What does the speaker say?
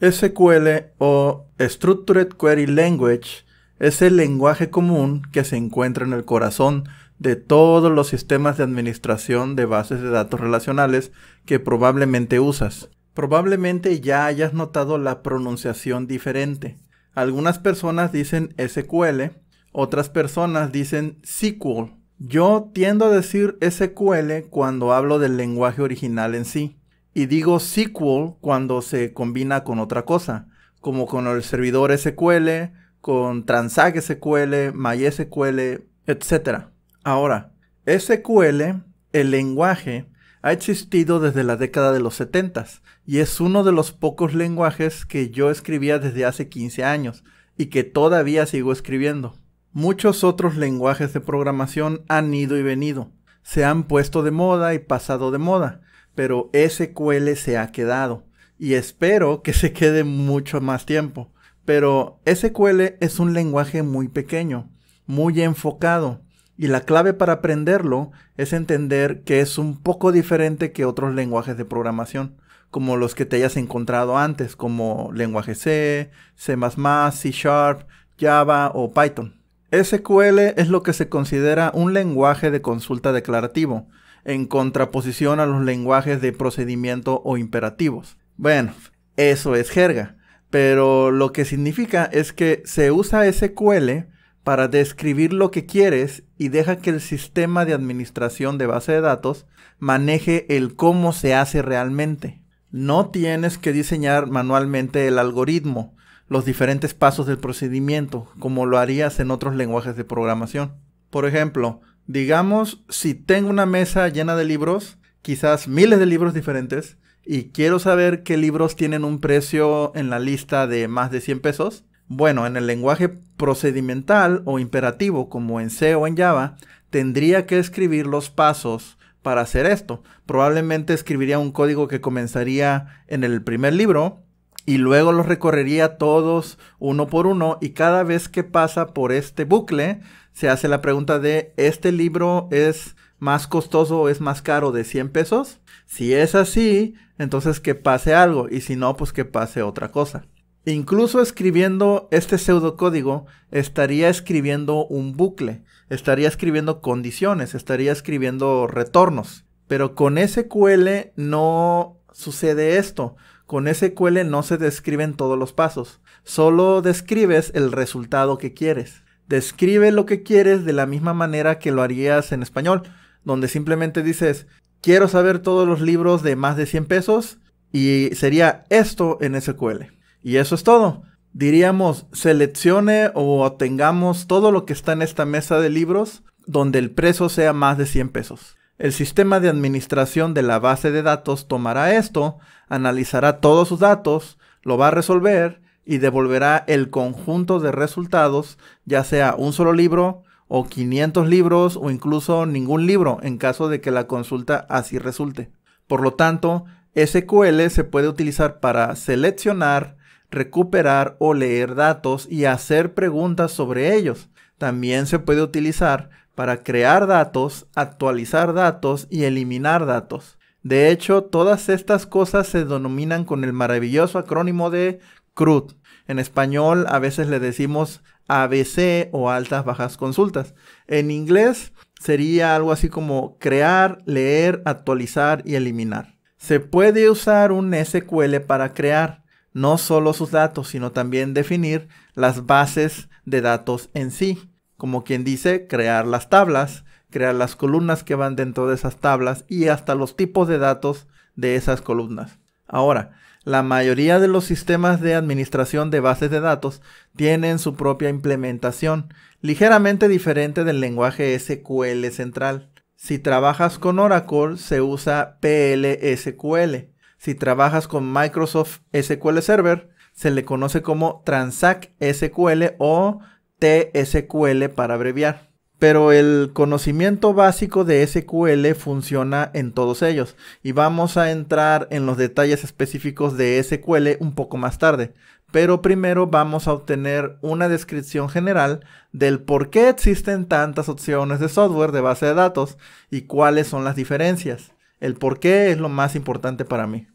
SQL o Structured Query Language es el lenguaje común que se encuentra en el corazón de todos los sistemas de administración de bases de datos relacionales que probablemente usas. Probablemente ya hayas notado la pronunciación diferente. Algunas personas dicen SQL, otras personas dicen SQL. Yo tiendo a decir SQL cuando hablo del lenguaje original en sí y digo SQL cuando se combina con otra cosa, como con el servidor SQL, con Transact SQL, MySQL, etc. Ahora, SQL, el lenguaje, ha existido desde la década de los 70 y es uno de los pocos lenguajes que yo escribía desde hace 15 años y que todavía sigo escribiendo. Muchos otros lenguajes de programación han ido y venido, se han puesto de moda y pasado de moda, pero SQL se ha quedado y espero que se quede mucho más tiempo. Pero SQL es un lenguaje muy pequeño, muy enfocado, y la clave para aprenderlo es entender que es un poco diferente que otros lenguajes de programación, como los que te hayas encontrado antes, como lenguaje C, C ⁇ C Sharp, Java o Python. SQL es lo que se considera un lenguaje de consulta declarativo, en contraposición a los lenguajes de procedimiento o imperativos. Bueno, eso es jerga, pero lo que significa es que se usa SQL para describir lo que quieres y deja que el sistema de administración de base de datos maneje el cómo se hace realmente. No tienes que diseñar manualmente el algoritmo, los diferentes pasos del procedimiento, como lo harías en otros lenguajes de programación. Por ejemplo, Digamos, si tengo una mesa llena de libros, quizás miles de libros diferentes, y quiero saber qué libros tienen un precio en la lista de más de 100 pesos, bueno, en el lenguaje procedimental o imperativo, como en C o en Java, tendría que escribir los pasos para hacer esto. Probablemente escribiría un código que comenzaría en el primer libro y luego los recorrería todos uno por uno y cada vez que pasa por este bucle se hace la pregunta de, ¿este libro es más costoso o es más caro de 100 pesos? Si es así, entonces que pase algo y si no, pues que pase otra cosa. Incluso escribiendo este pseudocódigo, estaría escribiendo un bucle, estaría escribiendo condiciones, estaría escribiendo retornos. Pero con SQL no sucede esto. Con SQL no se describen todos los pasos, solo describes el resultado que quieres. Describe lo que quieres de la misma manera que lo harías en español, donde simplemente dices, quiero saber todos los libros de más de 100 pesos y sería esto en SQL. Y eso es todo. Diríamos, seleccione o obtengamos todo lo que está en esta mesa de libros donde el precio sea más de 100 pesos. El sistema de administración de la base de datos tomará esto, analizará todos sus datos, lo va a resolver y devolverá el conjunto de resultados, ya sea un solo libro o 500 libros o incluso ningún libro en caso de que la consulta así resulte. Por lo tanto, SQL se puede utilizar para seleccionar, recuperar o leer datos y hacer preguntas sobre ellos. También se puede utilizar para crear datos, actualizar datos y eliminar datos. De hecho, todas estas cosas se denominan con el maravilloso acrónimo de CRUD. En español a veces le decimos ABC o altas bajas consultas. En inglés sería algo así como crear, leer, actualizar y eliminar. Se puede usar un SQL para crear no solo sus datos, sino también definir las bases de datos en sí. Como quien dice, crear las tablas, crear las columnas que van dentro de esas tablas y hasta los tipos de datos de esas columnas. Ahora, la mayoría de los sistemas de administración de bases de datos tienen su propia implementación, ligeramente diferente del lenguaje SQL central. Si trabajas con Oracle, se usa PLSQL. Si trabajas con Microsoft SQL Server, se le conoce como Transact SQL o TSQL para abreviar. Pero el conocimiento básico de SQL funciona en todos ellos y vamos a entrar en los detalles específicos de SQL un poco más tarde. Pero primero vamos a obtener una descripción general del por qué existen tantas opciones de software de base de datos y cuáles son las diferencias. El por qué es lo más importante para mí.